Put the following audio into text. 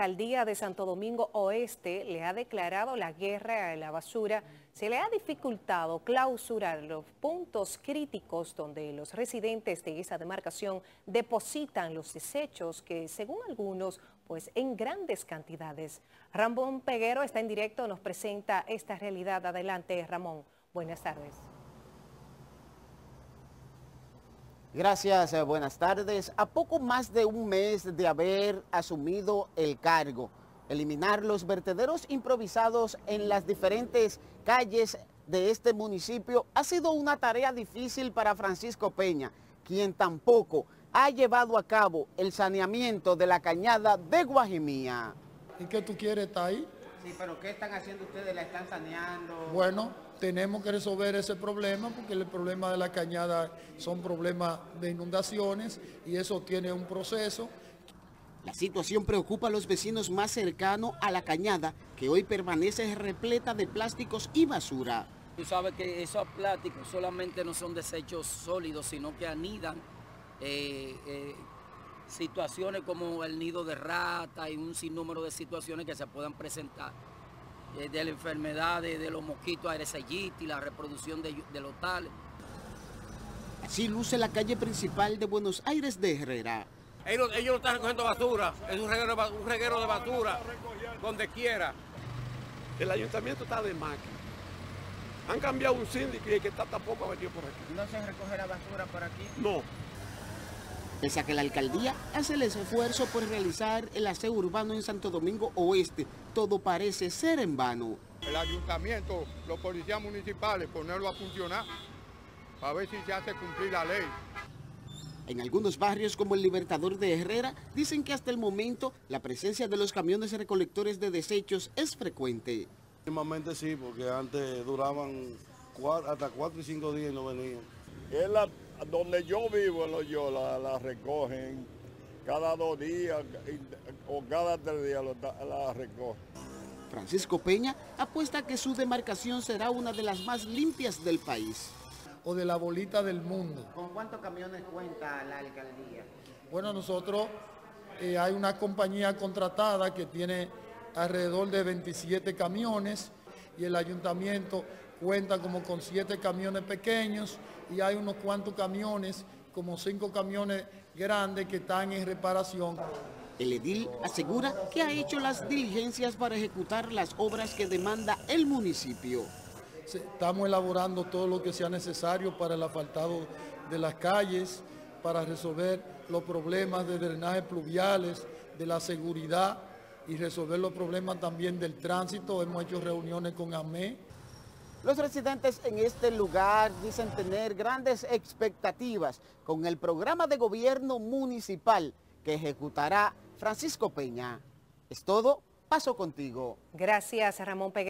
alcaldía de Santo Domingo Oeste le ha declarado la guerra a la basura, se le ha dificultado clausurar los puntos críticos donde los residentes de esa demarcación depositan los desechos que, según algunos, pues en grandes cantidades. Ramón Peguero está en directo, nos presenta esta realidad. Adelante, Ramón. Buenas tardes. Gracias, eh, buenas tardes. A poco más de un mes de haber asumido el cargo, eliminar los vertederos improvisados en las diferentes calles de este municipio ha sido una tarea difícil para Francisco Peña, quien tampoco ha llevado a cabo el saneamiento de la cañada de Guajimía. ¿Y qué tú quieres estar ahí? Sí, pero ¿qué están haciendo ustedes? ¿La están saneando? Bueno, tenemos que resolver ese problema porque el problema de la cañada son problemas de inundaciones y eso tiene un proceso. La situación preocupa a los vecinos más cercanos a la cañada, que hoy permanece repleta de plásticos y basura. Tú sabes que esos plásticos solamente no son desechos sólidos, sino que anidan eh, eh, situaciones como el nido de rata y un sinnúmero de situaciones que se puedan presentar. Eh, de la enfermedad de, los mosquitos y la reproducción de, los tales. Así luce la calle principal de Buenos Aires de Herrera. Ellos, ellos no están recogiendo basura, es un reguero, un reguero de basura, donde quiera. El ayuntamiento está de máquina. Han cambiado un síndico y el que está tampoco ha venido por aquí. ¿No se recoge la basura por aquí? No. Pese a que la alcaldía hace el esfuerzo por realizar el aseo urbano en Santo Domingo Oeste, todo parece ser en vano. El ayuntamiento, los policías municipales, ponerlo a funcionar para ver si se hace cumplir la ley. En algunos barrios como el Libertador de Herrera dicen que hasta el momento la presencia de los camiones recolectores de desechos es frecuente. Últimamente sí, porque antes duraban hasta cuatro y cinco días y no venían donde yo vivo en yo la, recogen cada dos días o cada tres días la recogen. Francisco Peña apuesta que su demarcación será una de las más limpias del país. O de la bolita del mundo. ¿Con cuántos camiones cuenta la alcaldía? Bueno, nosotros eh, hay una compañía contratada que tiene alrededor de 27 camiones y el ayuntamiento cuenta como con 7 camiones pequeños y hay unos cuantos camiones, como 5 camiones grandes que están en reparación. El edil asegura que ha hecho las diligencias para ejecutar las obras que demanda el municipio. Estamos elaborando todo lo que sea necesario para el asfaltado de las calles, para resolver los problemas de drenaje pluviales, de la seguridad y resolver los problemas también del tránsito. Hemos hecho reuniones con AME. Los residentes en este lugar dicen tener grandes expectativas con el programa de gobierno municipal que ejecutará Francisco Peña. Es todo, paso contigo. Gracias, Ramón Peguero.